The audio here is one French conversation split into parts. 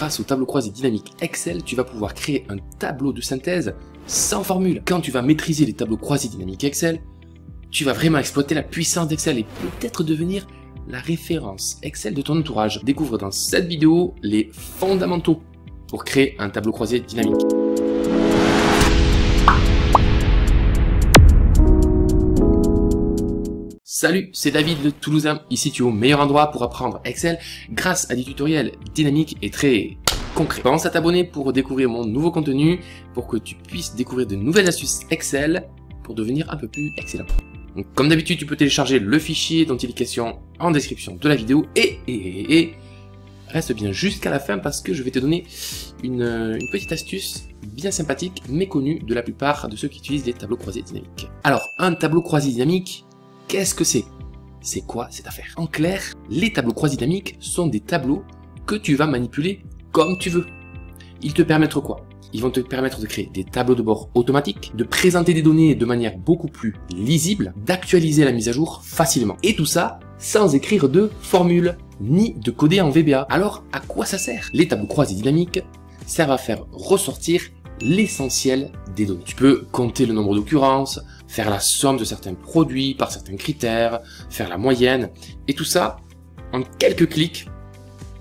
grâce au tableau croisé dynamique Excel, tu vas pouvoir créer un tableau de synthèse sans formule. Quand tu vas maîtriser les tableaux croisés dynamiques Excel, tu vas vraiment exploiter la puissance d'Excel et peut-être devenir la référence Excel de ton entourage. Découvre dans cette vidéo les fondamentaux pour créer un tableau croisé dynamique. Salut, c'est David le Toulousain. Ici tu es au meilleur endroit pour apprendre Excel grâce à des tutoriels dynamiques et très concrets. Pense à t'abonner pour découvrir mon nouveau contenu, pour que tu puisses découvrir de nouvelles astuces Excel pour devenir un peu plus excellent. Donc, comme d'habitude, tu peux télécharger le fichier dont il en description de la vidéo et, reste bien jusqu'à la fin parce que je vais te donner une, une, petite astuce bien sympathique, méconnue de la plupart de ceux qui utilisent des tableaux croisés dynamiques. Alors, un tableau croisé dynamique, Qu'est-ce que c'est? C'est quoi cette affaire? En clair, les tableaux croisés dynamiques sont des tableaux que tu vas manipuler comme tu veux. Ils te permettent quoi? Ils vont te permettre de créer des tableaux de bord automatiques, de présenter des données de manière beaucoup plus lisible, d'actualiser la mise à jour facilement. Et tout ça sans écrire de formule, ni de coder en VBA. Alors, à quoi ça sert? Les tableaux croisés dynamiques servent à faire ressortir l'essentiel des données. Tu peux compter le nombre d'occurrences, faire la somme de certains produits par certains critères, faire la moyenne, et tout ça en quelques clics,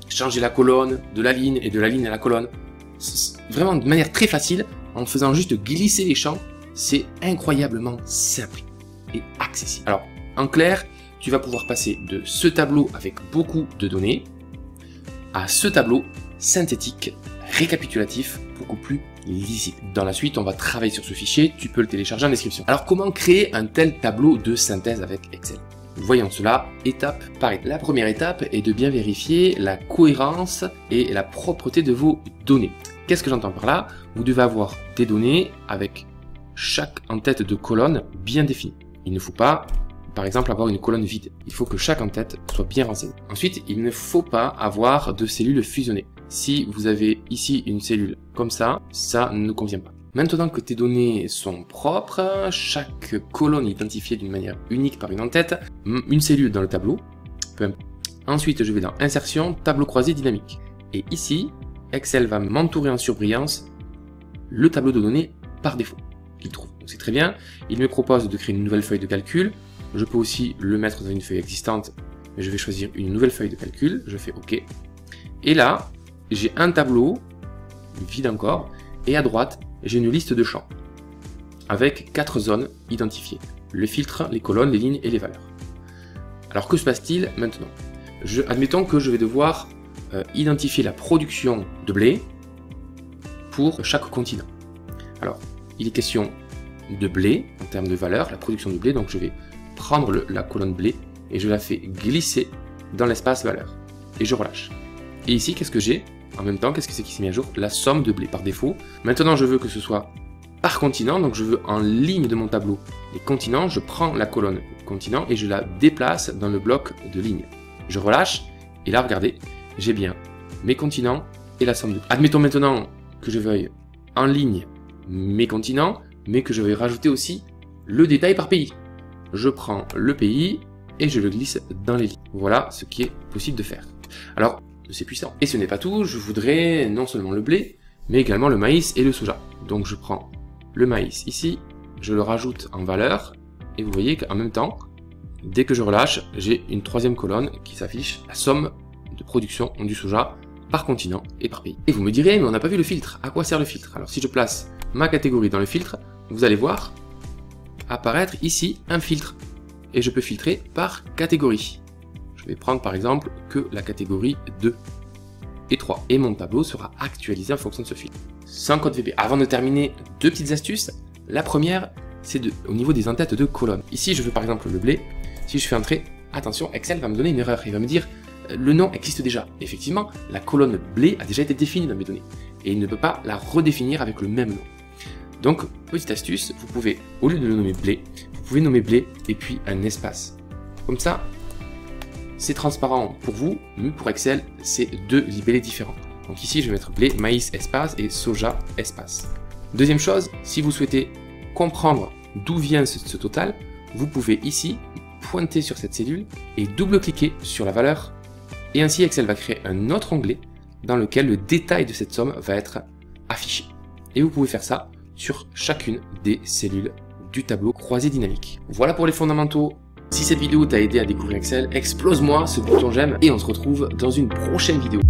changer la colonne de la ligne et de la ligne à la colonne, vraiment de manière très facile, en faisant juste glisser les champs, c'est incroyablement simple et accessible. Alors, en clair, tu vas pouvoir passer de ce tableau avec beaucoup de données à ce tableau synthétique, récapitulatif, beaucoup plus Dans la suite, on va travailler sur ce fichier, tu peux le télécharger en description. Alors comment créer un tel tableau de synthèse avec Excel? Voyons cela étape par étape. La première étape est de bien vérifier la cohérence et la propreté de vos données. Qu'est-ce que j'entends par là? Vous devez avoir des données avec chaque en-tête de colonne bien définie. Il ne faut pas, par exemple, avoir une colonne vide. Il faut que chaque en-tête soit bien renseignée. Ensuite, il ne faut pas avoir de cellules fusionnées. Si vous avez ici une cellule comme ça, ça ne convient pas. Maintenant que tes données sont propres, chaque colonne identifiée d'une manière unique par une en-tête, une cellule dans le tableau, Ensuite, je vais dans Insertion, Tableau croisé dynamique. Et ici, Excel va m'entourer en surbrillance le tableau de données par défaut qu'il trouve. C'est très bien. Il me propose de créer une nouvelle feuille de calcul. Je peux aussi le mettre dans une feuille existante, mais je vais choisir une nouvelle feuille de calcul. Je fais OK. Et là, j'ai un tableau, vide encore, et à droite, j'ai une liste de champs, avec quatre zones identifiées. Le filtre, les colonnes, les lignes et les valeurs. Alors que se passe-t-il maintenant? Admettons que je vais devoir euh, identifier la production de blé pour chaque continent. Alors, il est question de blé en termes de valeur, la production de blé, donc je vais prendre la colonne blé et je la fais glisser dans l'espace valeur. Et je relâche. Et ici, qu'est-ce que j'ai? En même temps, qu'est-ce que c'est qui s'est mis à jour? La somme de blé par défaut. Maintenant, je veux que ce soit par continent, donc je veux en ligne de mon tableau les continents, je prends la colonne continent et je la déplace dans le bloc de ligne. Je relâche, et là, regardez, j'ai bien mes continents et la somme de... Admettons maintenant que je veuille en ligne mes continents, mais que je veuille rajouter aussi le détail par pays. Je prends le pays et je le glisse dans les lignes. Voilà ce qui est possible de faire. Alors, c'est puissant. Et ce n'est pas tout, je voudrais non seulement le blé, mais également le maïs et le soja. Donc je prends le maïs ici, je le rajoute en valeur, et vous voyez qu'en même temps, dès que je relâche, j'ai une troisième colonne qui s'affiche, la somme de production du soja par continent et par pays. Et vous me direz, mais on n'a pas vu le filtre. À quoi sert le filtre? Alors si je place ma catégorie dans le filtre, vous allez voir apparaître ici un filtre. Et je peux filtrer par catégorie. Je vais prendre par exemple que la catégorie 2 et 3. Et mon tableau sera actualisé en fonction de ce filtre. Sans code. Avant de terminer, deux petites astuces. La première, c'est au niveau des entêtes de colonnes. Ici, je veux par exemple le blé. Si je fais entrer, attention, Excel va me donner une erreur. Il va me dire, euh, le nom existe déjà. Effectivement, la colonne blé a déjà été définie dans mes données. Et il ne peut pas la redéfinir avec le même nom. Donc, petite astuce, vous pouvez, au lieu de le nommer blé, vous pouvez nommer blé et puis un espace. Comme ça, c'est transparent pour vous, mais pour Excel, c'est deux libellés différents. Donc ici, je vais mettre blé, maïs, espace et soja, espace. Deuxième chose, si vous souhaitez comprendre d'où vient ce, total, vous pouvez ici pointer sur cette cellule et double-cliquer sur la valeur. Et ainsi, Excel va créer un autre onglet dans lequel le détail de cette somme va être affiché. Et vous pouvez faire ça sur chacune des cellules du tableau croisé dynamique. Voilà pour les fondamentaux. Si cette vidéo t'a aidé à découvrir Excel, explose-moi ce bouton j'aime et on se retrouve dans une prochaine vidéo.